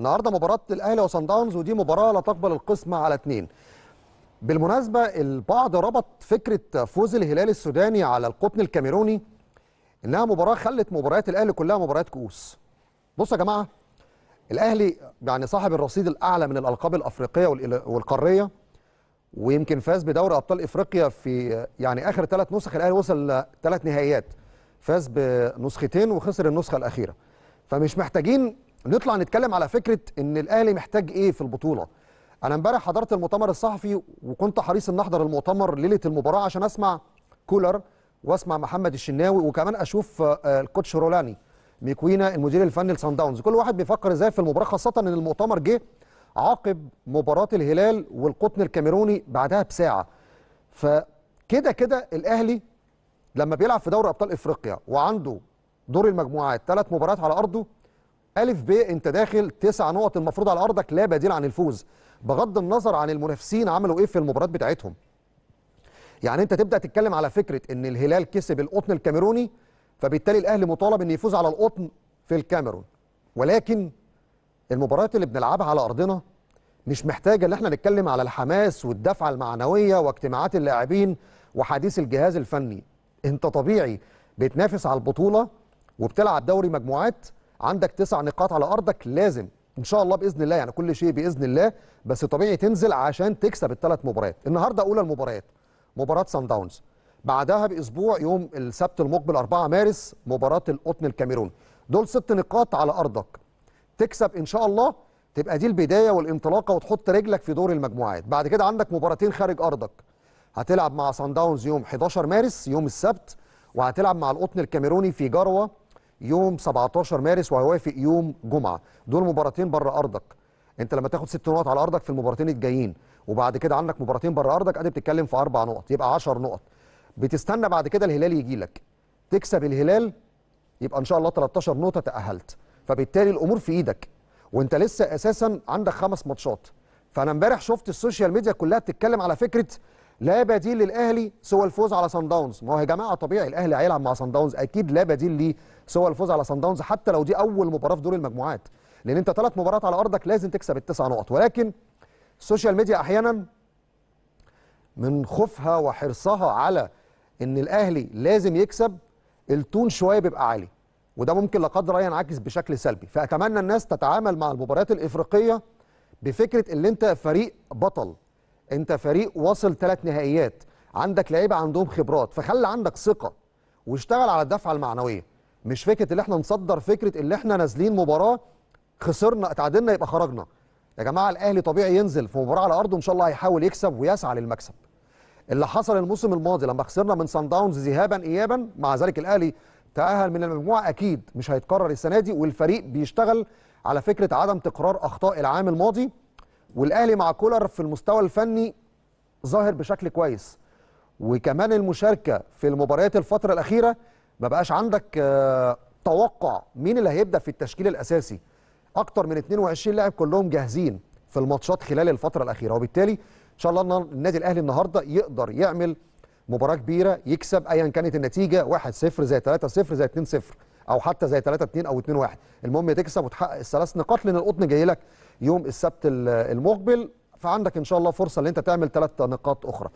النهارده مباراة الأهلي وصن داونز ودي مباراة لا تقبل القسمه على اثنين بالمناسبة البعض ربط فكرة فوز الهلال السوداني على القطن الكاميروني إنها مباراة خلت مباريات الأهلي كلها مباريات كؤوس. بصوا يا جماعة الأهلي يعني صاحب الرصيد الأعلى من الألقاب الأفريقية والقارية ويمكن فاز بدوري أبطال إفريقيا في يعني آخر ثلاث نسخ الأهلي وصل لثلاث نهائيات. فاز بنسختين وخسر النسخة الأخيرة. فمش محتاجين نطلع نتكلم على فكرة إن الأهلي محتاج إيه في البطولة. أنا امبارح حضرت المؤتمر الصحفي وكنت حريص إن أحضر المؤتمر ليلة المباراة عشان أسمع كولر وأسمع محمد الشناوي وكمان أشوف آه، الكوتش رولاني ميكوينا المدير الفني لصن داونز. كل واحد بيفكر إزاي في المباراة خاصة إن المؤتمر جه عقب مباراة الهلال والقطن الكاميروني بعدها بساعة. فكده كده الأهلي لما بيلعب في دوري أبطال إفريقيا وعنده دور المجموعات ثلاث مباريات على أرضه ألف ب أنت داخل تسع نقط المفروض على أرضك لا بديل عن الفوز. بغض النظر عن المنافسين عملوا إيه في المباريات بتاعتهم. يعني أنت تبدأ تتكلم على فكرة إن الهلال كسب القطن الكاميروني فبالتالي الأهلي مطالب ان يفوز على القطن في الكاميرون. ولكن المباريات اللي بنلعبها على أرضنا مش محتاجة إن إحنا نتكلم على الحماس والدفعة المعنوية واجتماعات اللاعبين وحديث الجهاز الفني. أنت طبيعي بتنافس على البطولة وبتلعب دوري مجموعات عندك تسع نقاط على أرضك لازم إن شاء الله بإذن الله يعني كل شيء بإذن الله بس طبيعي تنزل عشان تكسب الثلاث مباريات. النهارده أولى المباريات مباراة سان داونز. بعدها بأسبوع يوم السبت المقبل 4 مارس مباراة القطن الكاميروني دول ست نقاط على أرضك. تكسب إن شاء الله تبقى دي البداية والانطلاقة وتحط رجلك في دور المجموعات. بعد كده عندك مباراتين خارج أرضك. هتلعب مع سان داونز يوم 11 مارس يوم السبت وهتلعب مع القطن الكاميروني في جروة يوم 17 مارس وهيوافق يوم جمعة. دول مباراتين بره أرضك. انت لما تاخد ست نقط على أرضك في المباراتين الجايين وبعد كده عندك مباراتين بره أرضك أدي بتتكلم في أربع نقط يبقى 10 نقط. بتستنى بعد كده الهلال يجي لك. تكسب الهلال يبقى إن شاء الله 13 نقطة تأهلت. فبالتالي الأمور في إيدك. وأنت لسه أساسا عندك خمس ماتشات. فأنا امبارح شفت ال social media كلها بتتكلم على فكرة لا بديل للأهلي سوى الفوز على صن داونز ما هو يا جماعة طبيعي الأهلي هيلعب مع صن داونز أكيد لا بديل ليه سوى الفوز على صن داونز حتى لو دي أول مباراة في دور المجموعات. لأن أنت ثلاث مباريات على أرضك لازم تكسب التسع نقط. ولكن ال social media أحيانا من خوفها وحرصها على إن الأهلي لازم يكسب ال tone شوية بيبقى عالي. وده ممكن لا قدر الله ينعكس بشكل سلبي. فأتمنى الناس تتعامل مع المباريات الإفريقية بفكرة إن أنت فريق بطل. انت فريق واصل ثلاث نهائيات عندك لعيبة عندهم خبرات فخلي عندك ثقة واشتغل على الدفعة المعنوية. مش فكرة ان إحنا نصدر فكرة ان إحنا نازلين مباراة خسرنا اتعادلنا يبقى خرجنا. يا جماعة الأهلي طبيعي ينزل في مباراة على ارضه إن شاء الله هيحاول يكسب ويسعى للمكسب. اللي حصل الموسم الماضي لما خسرنا من سان داونز ذهابا ايابا مع ذلك الأهلي تأهل من المجموعة أكيد مش هيتكرر السنة دي والفريق بيشتغل على فكرة عدم تكرار أخطاء العام الماضي. والأهلي مع كولر في المستوى الفني ظاهر بشكل كويس. وكمان المشاركة في المباريات الفترة الأخيرة ما بقاش عندك آه، توقع مين اللي هيبدأ في التشكيل الأساسي. أكتر من 22 لاعب كلهم جاهزين في الماتشات خلال الفترة الأخيرة. وبالتالي إن شاء الله النا- النادي الأهلي النهارده يقدر يعمل مباراة كبيرة يكسب ايا كانت النتيجة 1-0 زي 3-0 زي 2-0 أو حتى زي 3-2 أو 2-1 المهم تكسب وتحقق الثلاث نقاط لأن القطن جاي لك يوم السبت ال- المقبل. فعندك إن شاء الله فرصة إن أنت تعمل ثلاث نقاط أخرى.